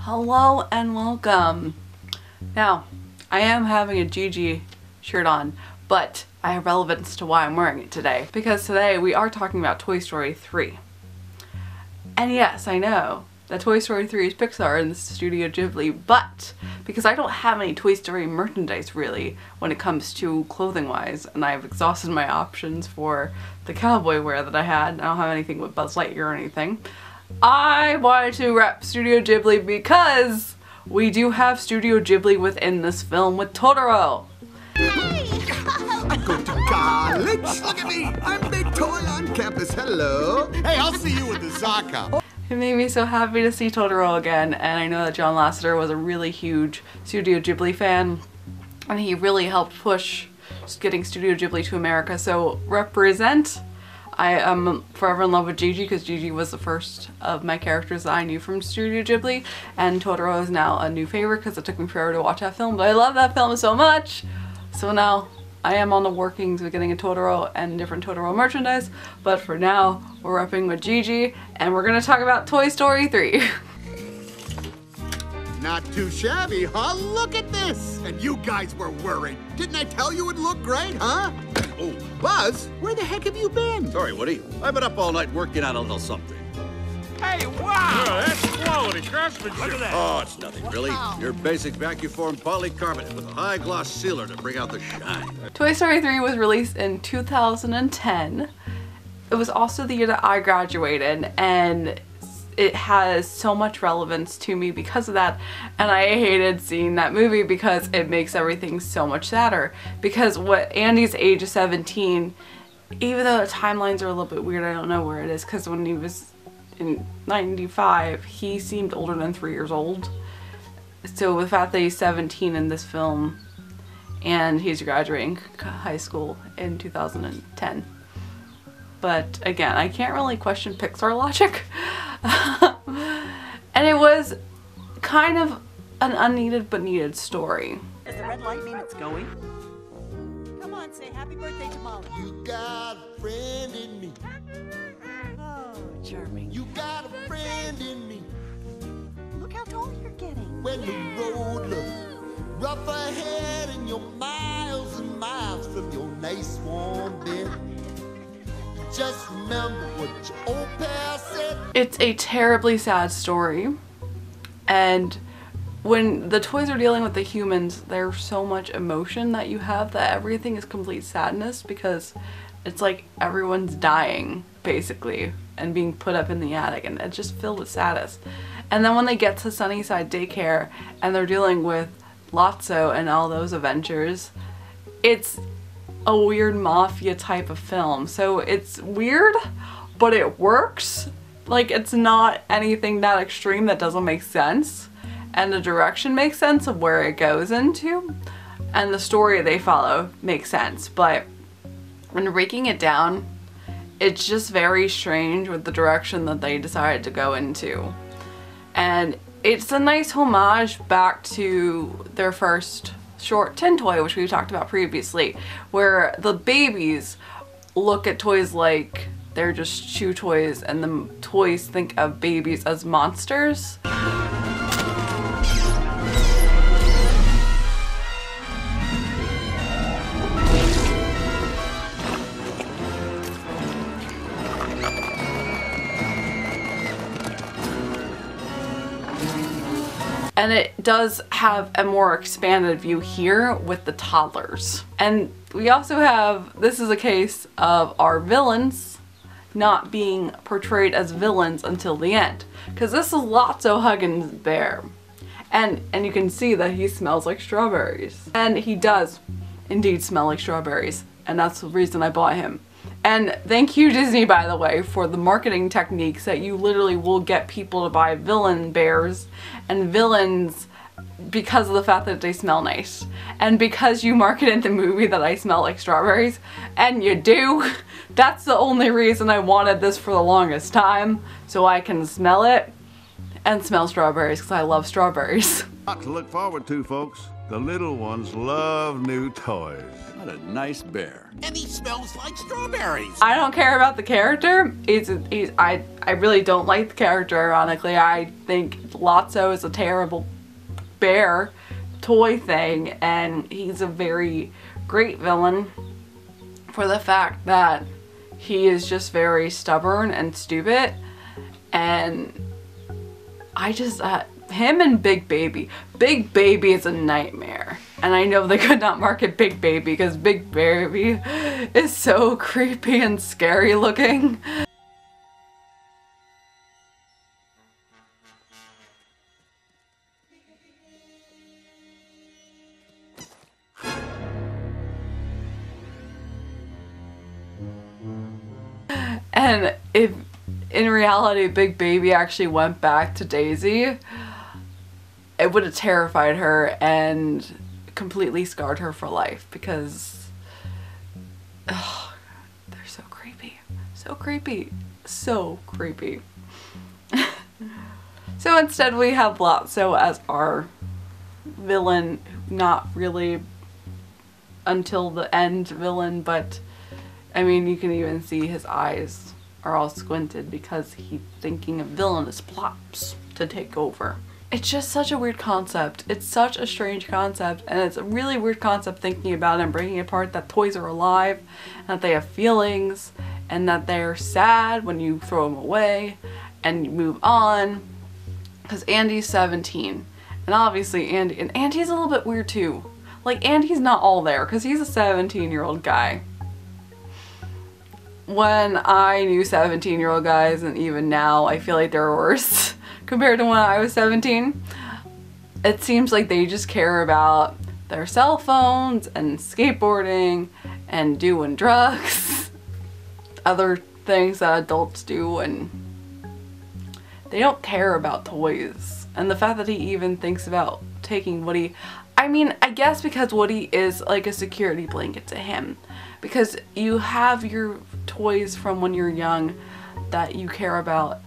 Hello and welcome. Now, I am having a Jiji shirt on, but I have relevance to why I'm wearing it today. Because today we are talking about Toy Story 3. And yes, I know that Toy Story 3 is Pixar and the Studio Ghibli, but because I don't have any Toy Story merchandise really when it comes to clothing wise, and I've exhausted my options for the cowboy wear that I had, I don't have anything with Buzz Lightyear or anything, I wanted to rep Studio Ghibli because we do have Studio Ghibli within this film with Totoro. I go to college. Look at me. I'm big toy on campus. Hello. Hey, I'll see you with the Zaka. It made me so happy to see Totoro again, and I know that John Lasseter was a really huge Studio Ghibli fan, and he really helped push getting Studio Ghibli to America, so represent! I am forever in love with Jiji because Jiji was the first of my characters that I knew from Studio Ghibli, and Totoro is now a new favorite because it took me forever to watch that film, but I love that film so much! So now I am on the workings of getting a Totoro and different Totoro merchandise, but for now, we're repping with Jiji, and we're gonna talk about Toy Story 3. Not too shabby, huh? Look at this! And you guys were worried. Didn't I tell you it'd look great, huh? Oh, Buzz, where the heck have you been? Sorry, Woody. I've been up all night working on a little something. Hey, wow! that's quality craftsmanship. Look at that. Oh, it's nothing, really. Your basic vacuform polycarbonate with a high gloss sealer to bring out the shine. Toy Story 3 was released in 2010. It was also the year that I graduated and it has so much relevance to me because of that and I hated seeing that movie because it makes everything so much sadder. Because what Andy's age of 17 even though the timelines are a little bit weird I don't know where it is because when he was in 95 he seemed older than three years old. So the fact that he's 17 in this film and he's graduating high school in 2010 but again I can't really question Pixar logic and it was kind of an unneeded but needed story. Does the red light mean it's going? Come on, say happy birthday to Molly. You got a friend in me. Oh, charming. You got a friend in me. Look how tall you're getting. When the road looks rough ahead and you're miles and miles from your nice warm bed. Just remember what your old pal said. It's a terribly sad story. And when the toys are dealing with the humans, there's so much emotion that you have that everything is complete sadness because it's like everyone's dying, basically, and being put up in the attic, and it's just filled with sadness. And then when they get to Sunnyside Daycare and they're dealing with Lotso and all those adventures, it's a weird mafia type of film. So it's weird, but it works. Like it's not anything that extreme that doesn't make sense. And the direction makes sense of where it goes into. And the story they follow makes sense. But when breaking it down, it's just very strange with the direction that they decided to go into. And it's a nice homage back to their first short tin toy, which we've talked about previously, where the babies look at toys like they're just chew toys and the toys think of babies as monsters. And it does have a more expanded view here with the toddlers. And we also have, this is a case of our villains not being portrayed as villains until the end. Because this is Lotso Huggins Bear. And, and you can see that he smells like strawberries. And he does indeed smell like strawberries. And that's the reason I bought him. And thank you Disney by the way for the marketing techniques that you literally will get people to buy villain bears and villains because of the fact that they smell nice. And because you marketed the movie that I smell like strawberries, and you do, that's the only reason I wanted this for the longest time, so I can smell it and smell strawberries because I love strawberries. Lot to look forward to, folks. The little ones love new toys. What a nice bear. And he smells like strawberries. I don't care about the character. He's, he's I I really don't like the character. Ironically, I think Lotso is a terrible bear toy thing, and he's a very great villain for the fact that he is just very stubborn and stupid, and I just uh, him and Big Baby. Big Baby is a nightmare. And I know they could not market Big Baby because Big Baby is so creepy and scary looking. And if in reality Big Baby actually went back to Daisy, it would have terrified her and completely scarred her for life because ugh, they're so creepy. So creepy. So creepy. so instead we have Lotso as our villain, not really until the end villain, but I mean you can even see his eyes are all squinted because he's thinking of villainous plots to take over. It's just such a weird concept. It's such a strange concept and it's a really weird concept thinking about and breaking apart that toys are alive and that they have feelings and that they're sad when you throw them away and you move on because Andy's 17 and obviously Andy and Andy's a little bit weird too. Like Andy's not all there because he's a 17 year old guy when I knew 17 year old guys and even now I feel like they're worse compared to when I was 17. It seems like they just care about their cell phones and skateboarding and doing drugs, other things that adults do and they don't care about toys. And the fact that he even thinks about taking Woody, I mean, I guess because Woody is like a security blanket to him because you have your toys from when you're young that you care about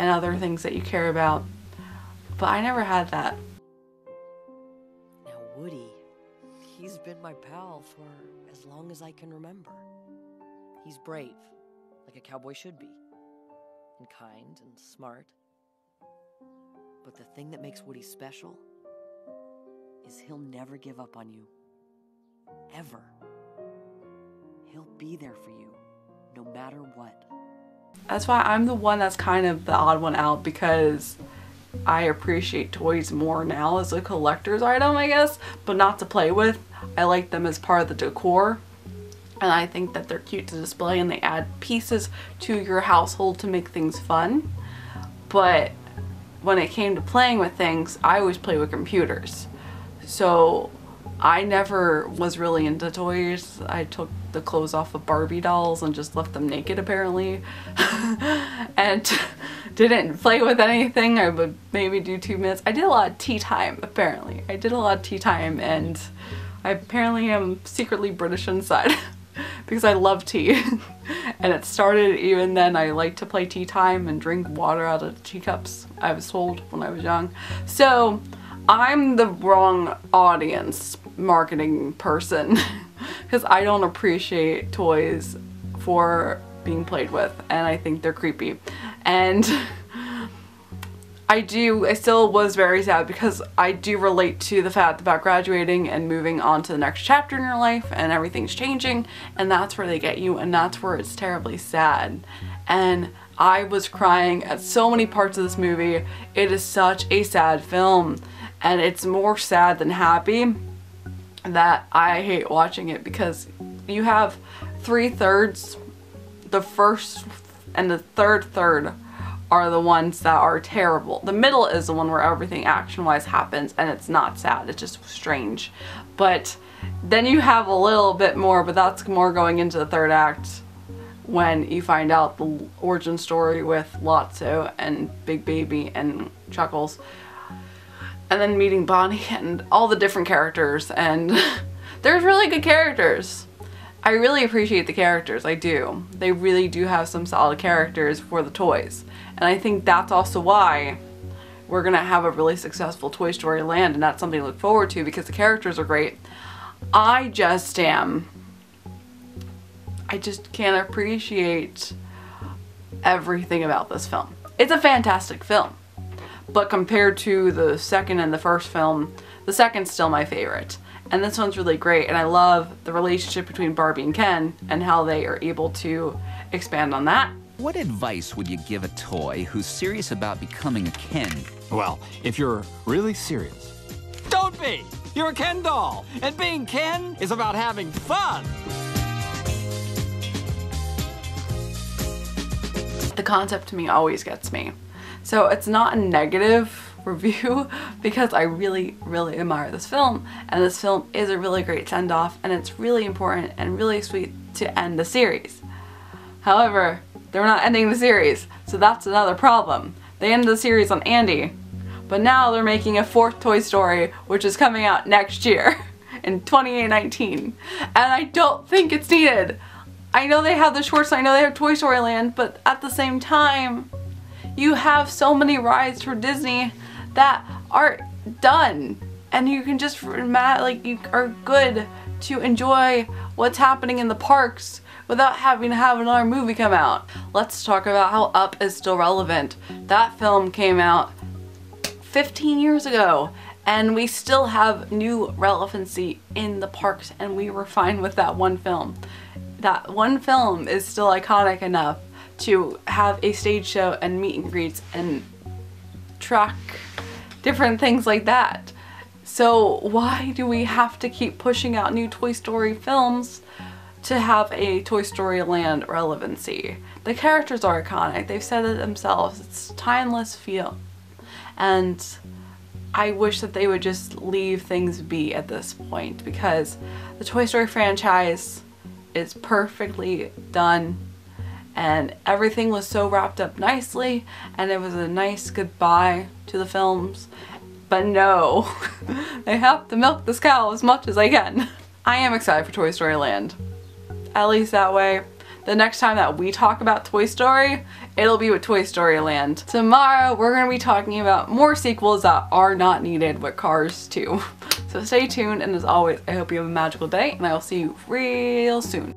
and other things that you care about. But I never had that. Now, Woody, he's been my pal for as long as I can remember. He's brave, like a cowboy should be, and kind and smart. But the thing that makes Woody special is he'll never give up on you. Ever. He'll be there for you, no matter what. That's why I'm the one that's kind of the odd one out because I appreciate toys more now as a collector's item, I guess, but not to play with. I like them as part of the decor. And I think that they're cute to display and they add pieces to your household to make things fun. But when it came to playing with things, I always play with computers. So I never was really into toys. I took the clothes off of Barbie dolls and just left them naked apparently. and didn't play with anything. I would maybe do two minutes. I did a lot of tea time apparently. I did a lot of tea time and I apparently am secretly British inside because I love tea. and it started even then I like to play tea time and drink water out of teacups I was told when I was young. So I'm the wrong audience marketing person because I don't appreciate toys for being played with and I think they're creepy. And I do I still was very sad because I do relate to the fact about graduating and moving on to the next chapter in your life and everything's changing and that's where they get you and that's where it's terribly sad. And I was crying at so many parts of this movie. It is such a sad film and it's more sad than happy that I hate watching it because you have three thirds, the first and the third third are the ones that are terrible. The middle is the one where everything action-wise happens and it's not sad, it's just strange. But then you have a little bit more, but that's more going into the third act when you find out the origin story with Lotso and Big Baby and Chuckles and then meeting Bonnie and all the different characters and there's really good characters. I really appreciate the characters, I do. They really do have some solid characters for the toys. And I think that's also why we're gonna have a really successful Toy Story land and that's something to look forward to because the characters are great. I just am, I just can't appreciate everything about this film. It's a fantastic film, but compared to the second and the first film, the second's still my favorite. And this one's really great and I love the relationship between Barbie and Ken and how they are able to expand on that. What advice would you give a toy who's serious about becoming a Ken? Well, if you're really serious, don't be! You're a Ken doll, and being Ken is about having fun! The concept to me always gets me. So it's not a negative review because I really, really admire this film and this film is a really great send-off and it's really important and really sweet to end the series. However, they're not ending the series, so that's another problem. They ended the series on Andy, but now they're making a fourth Toy Story which is coming out next year in 2019 and I don't think it's needed. I know they have the shorts, I know they have Toy Story Land, but at the same time, you have so many rides for Disney that are done and you can just like you are good to enjoy what's happening in the parks without having to have another movie come out. Let's talk about how Up is still relevant. That film came out 15 years ago and we still have new relevancy in the parks and we were fine with that one film. That one film is still iconic enough to have a stage show and meet and greets and track different things like that. So why do we have to keep pushing out new Toy Story films to have a Toy Story Land relevancy? The characters are iconic. They've said it themselves. It's timeless feel. And I wish that they would just leave things be at this point because the Toy Story franchise is perfectly done and everything was so wrapped up nicely and it was a nice goodbye to the films. But no I have to milk this cow as much as I can. I am excited for Toy Story Land. At least that way. The next time that we talk about Toy Story it'll be with Toy Story Land. Tomorrow we're gonna be talking about more sequels that are not needed with Cars 2 so stay tuned and as always I hope you have a magical day and I will see you real soon